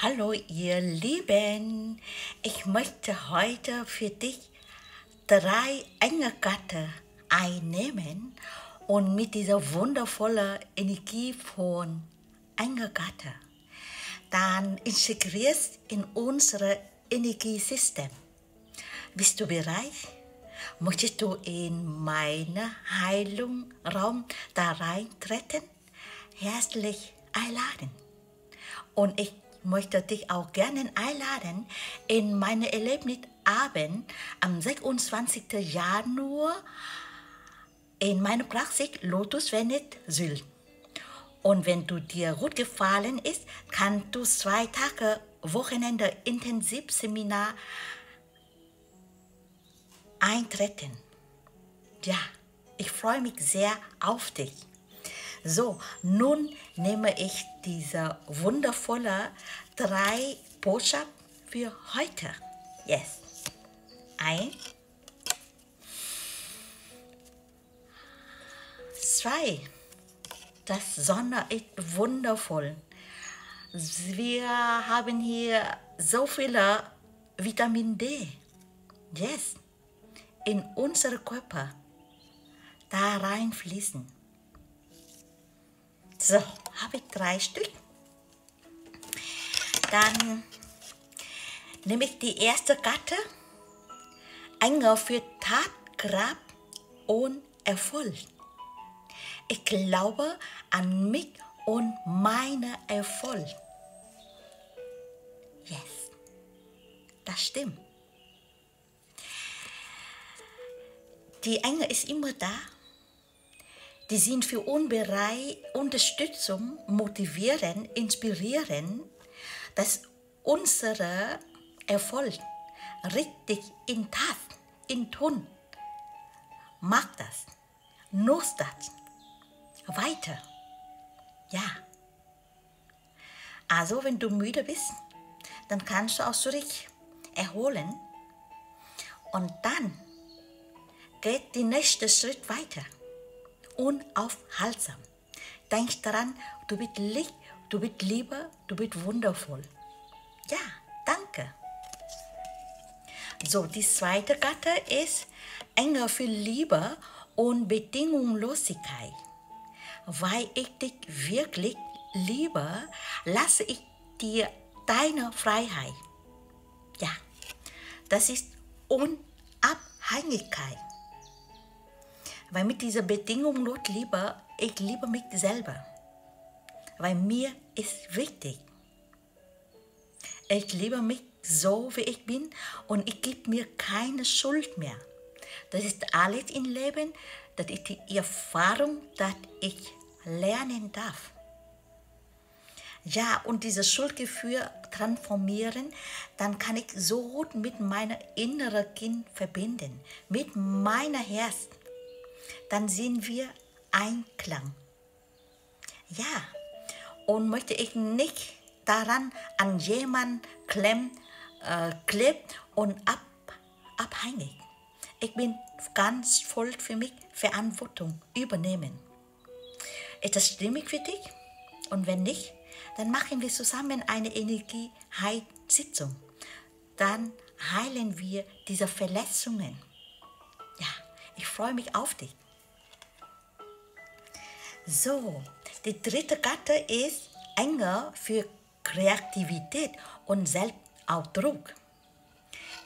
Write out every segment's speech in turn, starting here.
Hallo ihr Lieben, ich möchte heute für dich drei Engelgatte einnehmen und mit dieser wundervollen Energie von Engelgatte dann integrierst in unser Energiesystem. Bist du bereit? Möchtest du in meinen Heilungsraum da reintreten? Herzlich einladen. Und ich möchte dich auch gerne einladen in meine Erlebnisabend am 26. Januar in meiner Praxis Lotus Venet Sylt. Und wenn du dir gut gefallen ist, kannst du zwei Tage Wochenende Intensivseminar eintreten. Ja, ich freue mich sehr auf dich. So, nun nehme ich diese wundervolle drei Botschaft für heute. Yes. Ein. Zwei. Das Sonne ist wundervoll. Wir haben hier so viele Vitamin D. Yes. In unsere Körper da reinfließen. So, habe ich drei Stück. Dann nehme ich die erste Karte. Engel für Tat, Kraft und Erfolg. Ich glaube an mich und meinen Erfolg. Yes, das stimmt. Die Engel ist immer da. Die sind für uns bereit, Unterstützung, motivieren, inspirieren, dass unser Erfolg richtig in Tat, in Tun, macht das, nutzt das weiter. Ja. Also, wenn du müde bist, dann kannst du auch zurück erholen und dann geht der nächste Schritt weiter. Unaufhaltsam. Denk daran, du bist Licht, du bist Liebe, du bist wundervoll. Ja, danke. So, die zweite Karte ist Engel für Liebe und Bedingungslosigkeit weil ich dich wirklich liebe, lasse ich dir deine Freiheit. Ja, das ist Unabhängigkeit. Weil mit dieser Bedingung not Liebe, ich liebe mich selber. Weil mir ist wichtig. Ich liebe mich so, wie ich bin und ich gebe mir keine Schuld mehr. Das ist alles im Leben, das ist die Erfahrung, dass ich lernen darf. Ja, und dieses Schuldgefühl transformieren, dann kann ich so gut mit meinem inneren Kind verbinden, mit meinem Herz. Dann sind wir Einklang. Ja, und möchte ich nicht daran an jemanden klemm, äh, klebt und ab, abhängig. Ich bin ganz voll für mich Verantwortung übernehmen. Ist das stimmig für dich? Und wenn nicht, dann machen wir zusammen eine Energieheilsitzung. Dann heilen wir diese Verletzungen. Ich freue mich auf dich. So, die dritte Karte ist Engel für Kreativität und Selbstausdruck.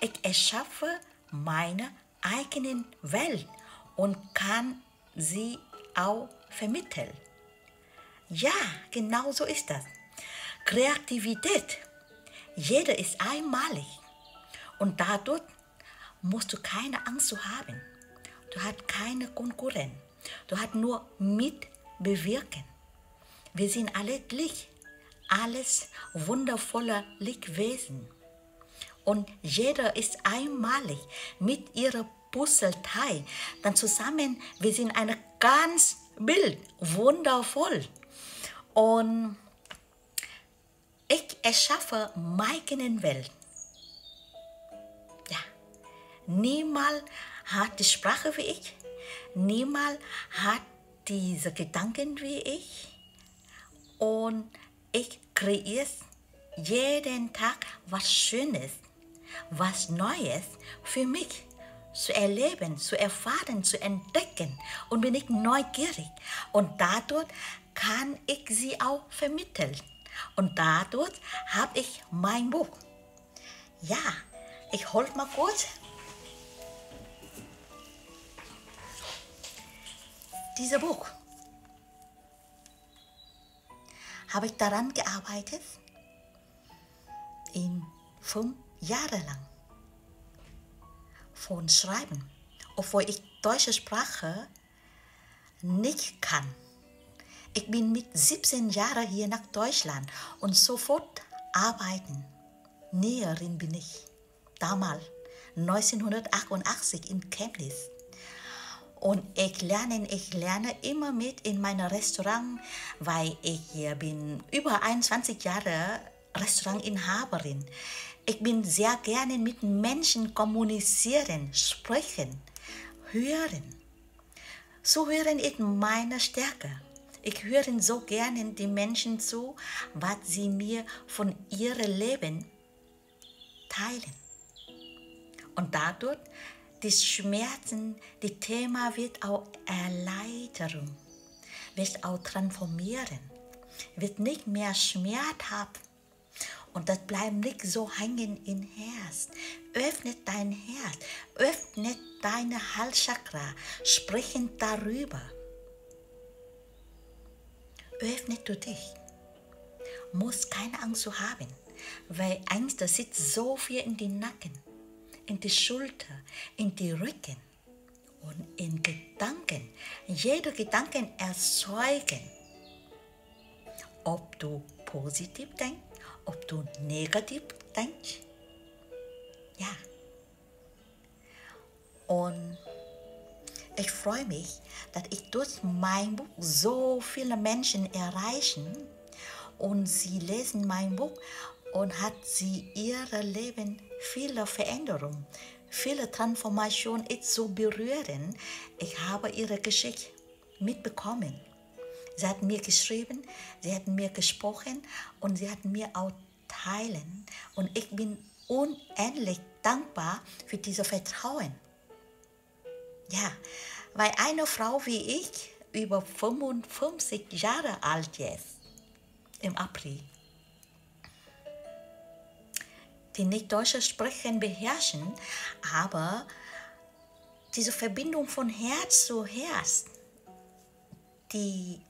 Ich erschaffe meine eigene Welt und kann sie auch vermitteln. Ja, genau so ist das. Kreativität. Jeder ist einmalig. Und dadurch musst du keine Angst zu haben. Du hast keine Konkurrenz. Du hast nur mitbewirken. Wir sind alle Licht. Alles wundervoller Lichtwesen. Und jeder ist einmalig mit ihrer Puzzleteil. Dann zusammen, wir sind eine ganz Bild, wundervoll. Und ich erschaffe meine Welt. Ja, niemand hat die Sprache wie ich, niemand hat diese Gedanken wie ich und ich kreiere jeden Tag was Schönes, was Neues für mich zu erleben, zu erfahren, zu entdecken und bin ich neugierig. Und dadurch kann ich sie auch vermitteln. Und dadurch habe ich mein Buch. Ja, ich hol mal kurz. Dieses Buch. Habe ich daran gearbeitet in fünf Jahre lang von Schreiben, obwohl ich deutsche Sprache nicht kann. Ich bin mit 17 Jahren hier nach Deutschland und sofort arbeiten. Näherin bin ich. Damals, 1988 in Chemnitz. Und ich lerne, ich lerne immer mit in meinem Restaurant, weil ich bin über 21 Jahre Restaurantinhaberin. Ich bin sehr gerne mit Menschen kommunizieren, sprechen, hören. So hören ist meine Stärke. Ich höre so gerne die Menschen zu, was sie mir von ihrem Leben teilen. Und dadurch die Schmerzen, die Thema wird auch Erleichterung, wird auch transformieren, wird nicht mehr schmerzhaft und das bleibt nicht so hängen im Herz. Öffnet dein Herz, öffnet deine Halschakra, sprechen darüber öffnet du dich. Muss keine Angst zu haben, weil Angst sitzt so viel in den Nacken, in die Schulter, in die Rücken und in Gedanken. Jeder Gedanken erzeugen. Ob du positiv denkst, ob du negativ denkst. Ja. Und ich freue mich, dass ich durch mein Buch so viele Menschen erreichen und sie lesen mein Buch und hat sie ihr Leben viele Veränderungen, viele Transformationen zu berühren. Ich habe ihre Geschichte mitbekommen. Sie hat mir geschrieben, sie hat mir gesprochen und sie hat mir auch teilen. Und ich bin unendlich dankbar für dieses Vertrauen. Ja, weil eine Frau wie ich über 55 Jahre alt ist im April, die nicht Deutsch sprechen, beherrschen, aber diese Verbindung von Herz zu Herz, die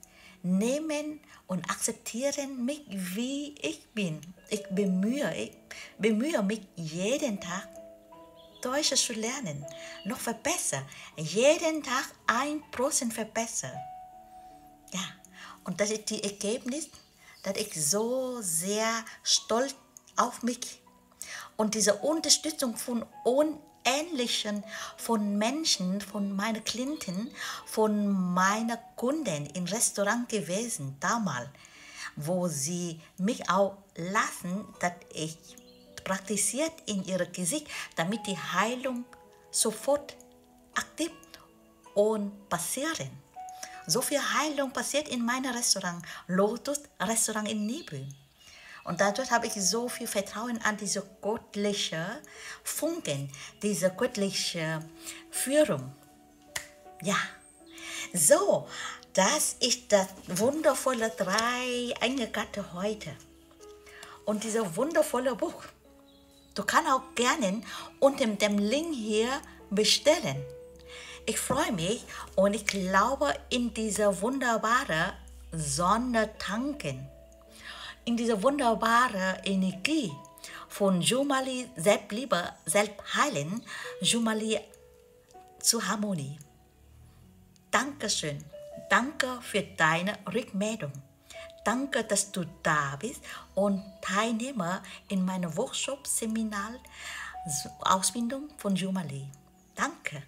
nehmen und akzeptieren mich, wie ich bin. Ich bemühe, ich bemühe mich jeden Tag Deutsch zu lernen, noch verbessern. Jeden Tag ein Prozent verbessern. Ja, und das ist die Ergebnis, dass ich so sehr stolz auf mich und diese Unterstützung von unähnlichen von Menschen, von meinen Klienten, von meinen Kunden im Restaurant gewesen damals, wo sie mich auch lassen, dass ich praktiziert in ihr Gesicht, damit die Heilung sofort aktiv und passieren. So viel Heilung passiert in meinem Restaurant, Lotus Restaurant in Nibel. Und dadurch habe ich so viel Vertrauen an diese göttliche Funken, diese göttliche Führung. Ja, so, das ist das wundervolle drei Engelgatte heute. Und dieses wundervolle Buch Du kannst auch gerne unter dem Link hier bestellen. Ich freue mich und ich glaube in diese wunderbare Sonne tanken. In diese wunderbare Energie von Jumali Selbstliebe, Selbstheilen, Jumali zur Harmonie. Dankeschön. Danke für deine Rückmeldung. Danke, dass du da bist und Teilnehmer in meinem Workshop, Seminar, Ausbildung von Jumali. Danke.